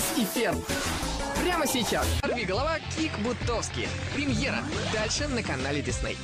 Финес и Ферб. Прямо сейчас. Рви голова Кик Бутовский. Премьера. Дальше на канале Дисней.